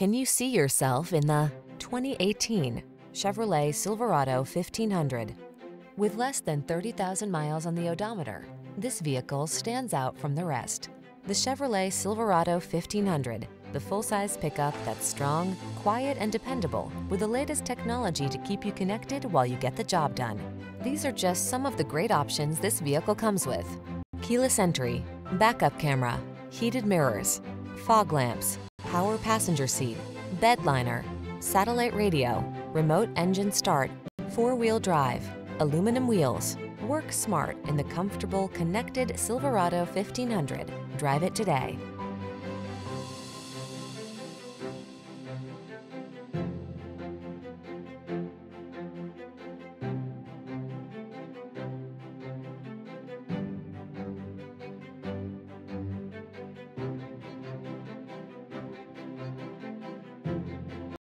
Can you see yourself in the 2018 Chevrolet Silverado 1500? With less than 30,000 miles on the odometer, this vehicle stands out from the rest. The Chevrolet Silverado 1500, the full-size pickup that's strong, quiet, and dependable with the latest technology to keep you connected while you get the job done. These are just some of the great options this vehicle comes with. Keyless entry, backup camera, heated mirrors, fog lamps, power passenger seat, bed liner, satellite radio, remote engine start, four-wheel drive, aluminum wheels. Work smart in the comfortable, connected Silverado 1500. Drive it today.